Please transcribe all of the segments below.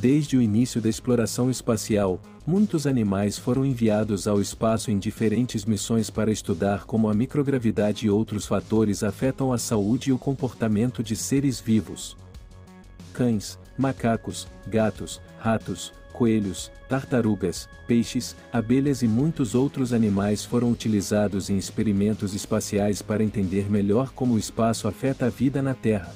Desde o início da exploração espacial, muitos animais foram enviados ao espaço em diferentes missões para estudar como a microgravidade e outros fatores afetam a saúde e o comportamento de seres vivos. Cães, macacos, gatos, ratos, coelhos, tartarugas, peixes, abelhas e muitos outros animais foram utilizados em experimentos espaciais para entender melhor como o espaço afeta a vida na Terra.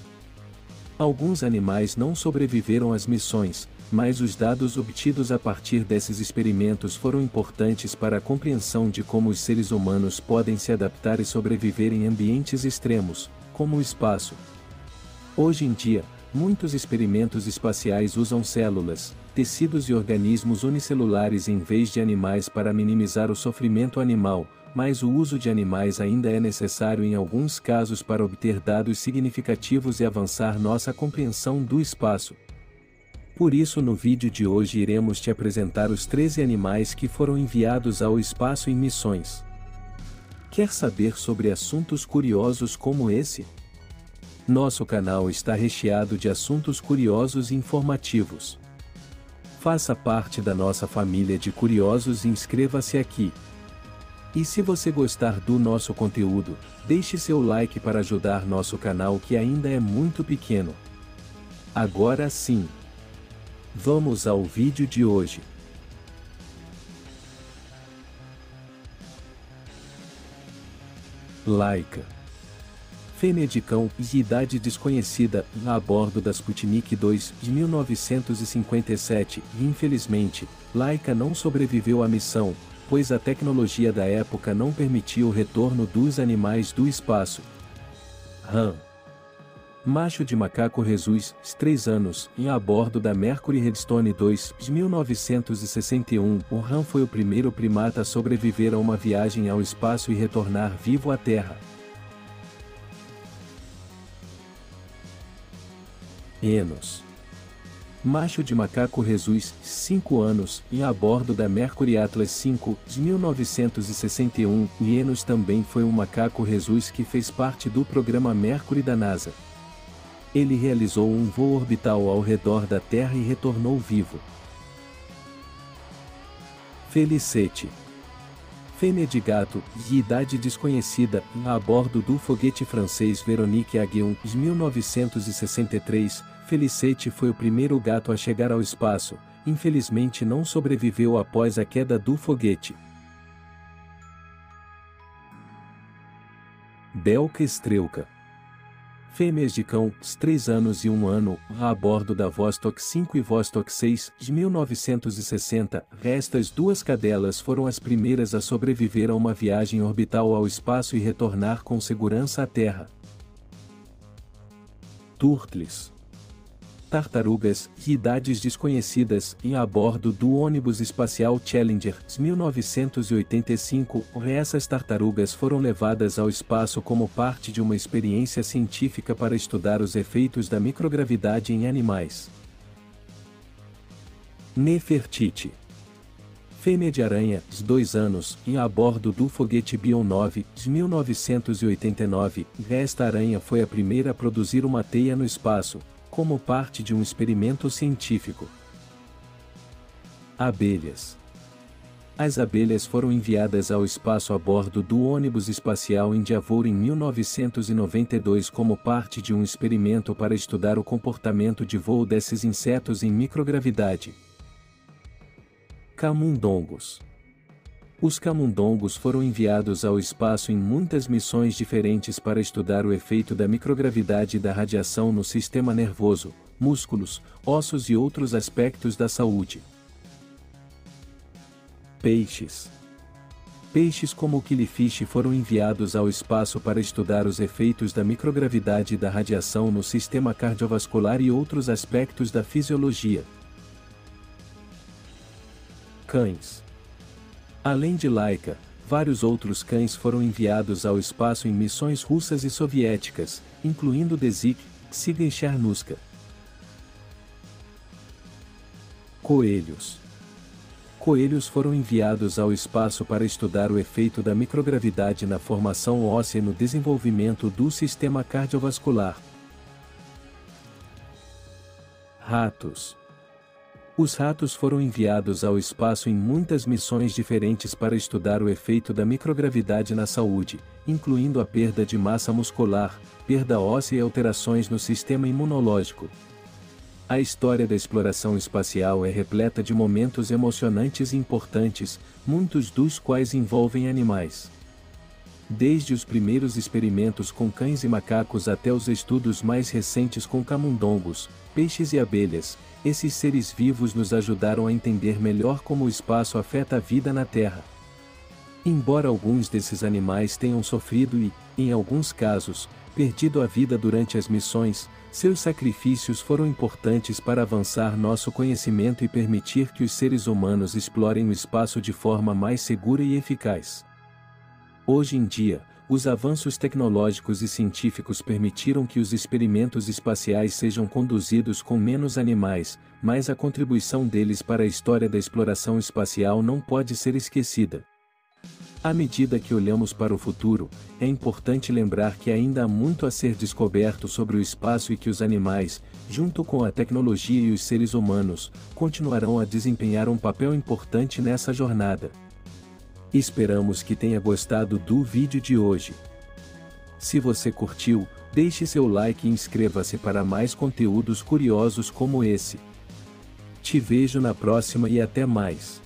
Alguns animais não sobreviveram às missões, mas os dados obtidos a partir desses experimentos foram importantes para a compreensão de como os seres humanos podem se adaptar e sobreviver em ambientes extremos, como o espaço. Hoje em dia, muitos experimentos espaciais usam células, tecidos e organismos unicelulares em vez de animais para minimizar o sofrimento animal, mas o uso de animais ainda é necessário em alguns casos para obter dados significativos e avançar nossa compreensão do espaço. Por isso no vídeo de hoje iremos te apresentar os 13 animais que foram enviados ao espaço em missões. Quer saber sobre assuntos curiosos como esse? Nosso canal está recheado de assuntos curiosos e informativos. Faça parte da nossa família de curiosos e inscreva-se aqui. E se você gostar do nosso conteúdo, deixe seu like para ajudar nosso canal que ainda é muito pequeno. Agora sim. Vamos ao vídeo de hoje. Laika Fêmea de cão, de idade desconhecida, a bordo da Sputnik 2, de 1957, e infelizmente, Laika não sobreviveu à missão, pois a tecnologia da época não permitia o retorno dos animais do espaço. Ram. Macho de macaco Jesus, 3 anos, em a bordo da Mercury Redstone 2, de 1961, o Ram foi o primeiro primata a sobreviver a uma viagem ao espaço e retornar vivo à Terra. Enos macho de macaco Jesus, 5 anos, e a bordo da Mercury Atlas 5, de 1961, e Enos também foi um macaco Jesus que fez parte do programa Mercury da NASA. Ele realizou um voo orbital ao redor da Terra e retornou vivo. Felicete Fêmea de gato, de idade desconhecida, a bordo do foguete francês Veronique Aguillon, de 1963, Felicete foi o primeiro gato a chegar ao espaço, infelizmente não sobreviveu após a queda do foguete. Belka Estrelka Fêmeas de cão, 3 anos e 1 ano, a bordo da Vostok 5 e Vostok 6, de 1960, estas duas cadelas foram as primeiras a sobreviver a uma viagem orbital ao espaço e retornar com segurança à Terra. Turtles tartarugas, idades desconhecidas, em a bordo do ônibus espacial Challenger 1985. Essas tartarugas foram levadas ao espaço como parte de uma experiência científica para estudar os efeitos da microgravidade em animais. Nefertiti Fêmea de aranha, de 2 anos, em a bordo do foguete Bion 9, de 1989, esta aranha foi a primeira a produzir uma teia no espaço, como parte de um experimento científico. Abelhas As abelhas foram enviadas ao espaço a bordo do ônibus espacial Endeavour em 1992 como parte de um experimento para estudar o comportamento de voo desses insetos em microgravidade. Camundongos os camundongos foram enviados ao espaço em muitas missões diferentes para estudar o efeito da microgravidade e da radiação no sistema nervoso, músculos, ossos e outros aspectos da saúde. Peixes Peixes como o killifish foram enviados ao espaço para estudar os efeitos da microgravidade e da radiação no sistema cardiovascular e outros aspectos da fisiologia. Cães Além de Laika, vários outros cães foram enviados ao espaço em missões russas e soviéticas, incluindo Dezik, Ksiga e Chernuska. Coelhos Coelhos foram enviados ao espaço para estudar o efeito da microgravidade na formação óssea e no desenvolvimento do sistema cardiovascular. Ratos Os ratos foram enviados ao espaço em muitas missões diferentes para estudar o efeito da microgravidade na saúde, incluindo a perda de massa muscular, perda óssea e alterações no sistema imunológico. A história da exploração espacial é repleta de momentos emocionantes e importantes, muitos dos quais envolvem animais. Desde os primeiros experimentos com cães e macacos até os estudos mais recentes com camundongos, peixes e abelhas, esses seres vivos nos ajudaram a entender melhor como o espaço afeta a vida na Terra. Embora alguns desses animais tenham sofrido e, em alguns casos, perdido a vida durante as missões, seus sacrifícios foram importantes para avançar nosso conhecimento e permitir que os seres humanos explorem o espaço de forma mais segura e eficaz. Hoje em dia, os avanços tecnológicos e científicos permitiram que os experimentos espaciais sejam conduzidos com menos animais, mas a contribuição deles para a história da exploração espacial não pode ser esquecida. À medida que olhamos para o futuro, é importante lembrar que ainda há muito a ser descoberto sobre o espaço e que os animais, junto com a tecnologia e os seres humanos, continuarão a desempenhar um papel importante nessa jornada. Esperamos que tenha gostado do vídeo de hoje. Se você curtiu, deixe seu like e inscreva-se para mais conteúdos curiosos como esse. Te vejo na próxima e até mais.